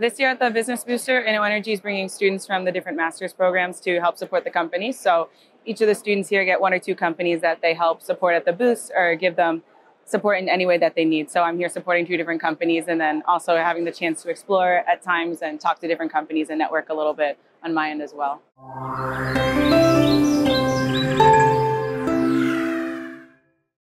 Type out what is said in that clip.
This year at the Business Booster, InnoEnergy is bringing students from the different master's programs to help support the company. So each of the students here get one or two companies that they help support at the boost or give them support in any way that they need. So I'm here supporting two different companies and then also having the chance to explore at times and talk to different companies and network a little bit on my end as well.